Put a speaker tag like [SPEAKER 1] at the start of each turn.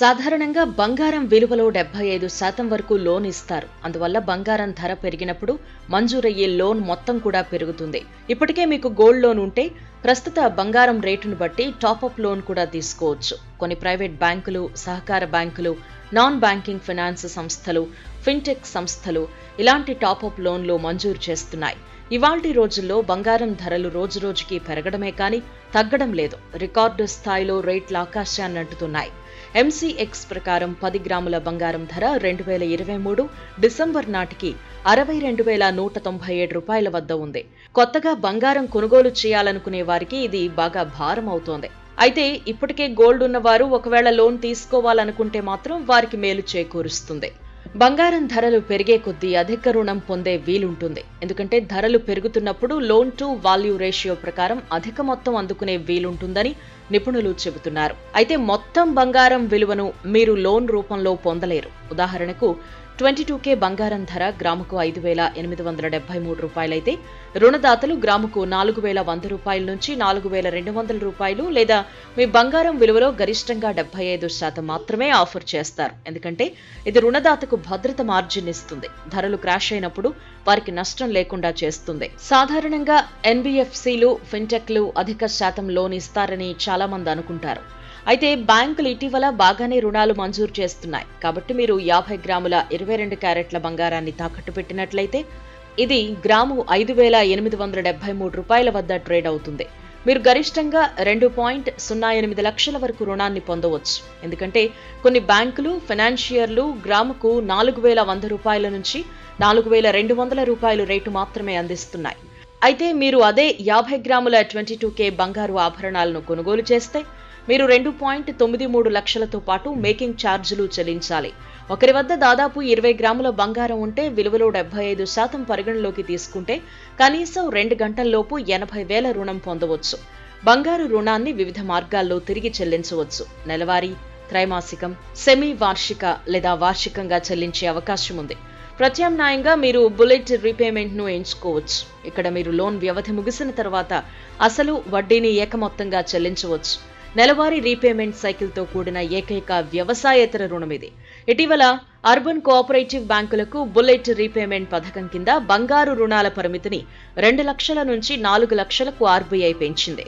[SPEAKER 1] సాధారణంగా బంగారం విలువలో డెబ్బై ఐదు శాతం వరకు లోన్ ఇస్తారు. అందువల్ల బంగారం ధర పెరిగినప్పుడు మంజూరయ్యే లోన్ మొత్తం కూడా పెరుగుతుంది. ఇప్పటికే మీకు గోల్డ్ లోన్ ఉంటే ప్రస్తుత బంగారం రేటును బట్టి టాపప్ లోన్ కూడా తీసుకోవచ్చు. కొన్ని ప్రైవేట్ బ్యాంకులు సహకార బ్యాంకులు నాన్ బ్యాంకింగ్ ఫైనాన్స్ సంస్థలు ఫిన్టెక్ సంస్థలు ఇలాంటి టాపప్ లోన్లు మంజూరు చేస్తున్నాయి. ఇవాల్టి రోజుల్లో బంగారం ధరలు రోజురోజుకి పెరగడమే కానీ తగ్గడం లేదు. రికార్డు స్థాయిలో రేట్లు ఆకాశాన్ని అంటుతున్నాయి. ఎంసీఎక్స్ ప్రకారం పది గ్రాముల బంగారం ధర రెండు వేల ఇరవై మూడు డిసెంబర్ నాటికి అరవై రెండు వేల నూట తొంభై ఏడు రూపాయల వద్ద ఉంది. కొత్తగా బంగారం కొనుగోలు చేయాలనుకునే వారికి ఇది బాగా భారం అవుతోంది. అయితే ఇప్పటికే గోల్డ్ ఉన్నవారు ఒకవేళ లోన్ తీసుకోవాలనుకుంటే మాత్రం వారికి మేలు చేకూరుస్తుంది. బంగారం ధరలు పెరిగే కొద్దీ అధిక రుణం పొందే వీలుంటుంది. ఎందుకంటే ధరలు పెరుగుతున్నప్పుడు లోన్ టు వాల్యూ రేషియో ప్రకారం అధిక మొత్తం అందుకునే వీలుంటుందని నిపుణులు చెబుతున్నారు. అయితే మొత్తం బంగారం విలువను మీరు లోన్ రూపంలో పొందలేరు. ఉదాహరణకు ట్వంటీ టూ కే బంగారం ధర గ్రాముకు ఐదు వేల ఎనిమిది వందల డెబ్బై మూడు రూపాయలైతే రుణదాతలు గ్రాముకు నాలుగు వేల వంద రూపాయల నుంచి నాలుగు వేల రెండు వందల రూపాయలు లేదా మీ బంగారం విలువలో గరిష్టంగా డెబ్బై ఐదు శాతం మాత్రమే ఆఫర్ చేస్తారు. ఎందుకంటే ఇది రుణదాతకు భద్రత మార్జిన్ ఇస్తుంది. ధరలు క్రాష్ అయినప్పుడు వారికి నష్టం లేకుండా చేస్తుంది. సాధారణంగా ఎన్బిఎఫ్సిలు ఫిన్టెక్లు అధిక శాతం లోన్ ఇస్తారని చాలా మంది అనుకుంటారు. అయితే బ్యాంకులు ఇటీవల బాగానే రుణాలు మంజూరు చేస్తున్నాయి. కాబట్టి మీరు యాభై గ్రాముల ఇరవై రెండు క్యారెట్ల బంగారాన్ని తాకట్టు పెట్టినట్లయితే ఇది గ్రాము ఐదు వేల ఎనిమిది వందల డెబ్బై మూడు రూపాయల వద్ద ట్రేడ్ అవుతుంది. మీరు గరిష్టంగా రెండు పాయింట్ సున్నా ఎనిమిది లక్షల వరకు రుణాన్ని పొందవచ్చు. ఎందుకంటే కొన్ని బ్యాంకులు ఫైనాన్షియర్లు గ్రాముకు నాలుగు వేల వంద రూపాయల నుంచి నాలుగు వేల రెండు వందల రూపాయలు రేటు మాత్రమే అందిస్తున్నాయి. అయితే మీరు అదే యాభై గ్రాముల ట్వంటీ టూ కే బంగారు ఆభరణాలను కొనుగోలు చేస్తే మీరు రెండు పాయింట్ తొమ్మిది మూడు లక్షలతో పాటు మేకింగ్ ఛార్జీలు చెల్లించాలి. ఒకరి వద్ద దాదాపు ఇరవై గ్రాముల బంగారం ఉంటే విలువలో డెబ్బై ఐదు శాతం పరిగణలోకి తీసుకుంటే కనీసం రెండు గంటల్లోపు ఎనభై వేల రుణం పొందవచ్చు. బంగారు రుణాన్ని వివిధ మార్గాల్లో తిరిగి చెల్లించవచ్చు. నెలవారీ త్రైమాసికం సెమీ వార్షిక లేదా వార్షికంగా చెల్లించే అవకాశం ఉంది. ప్రత్యామ్నాయంగా మీరు బుల్లెట్ రీపేమెంట్ను ఎంచుకోవచ్చు. ఇక్కడ మీరు లోన్ వ్యవధి ముగిసిన తర్వాత అసలు వడ్డీని ఏకమొత్తంగా చెల్లించవచ్చు. నెలవారీ రీపేమెంట్ సైకిల్తో కూడిన ఏకైక వ్యవసాయేతర రుణం ఇది. ఇటీవల అర్బన్ కోఆపరేటివ్ బ్యాంకులకు బుల్లెట్ రీపేమెంట్ పథకం కింద బంగారు రుణాల పరిమితిని రెండు లక్షల నుంచి నాలుగు లక్షలకు ఆర్బీఐ పెంచింది.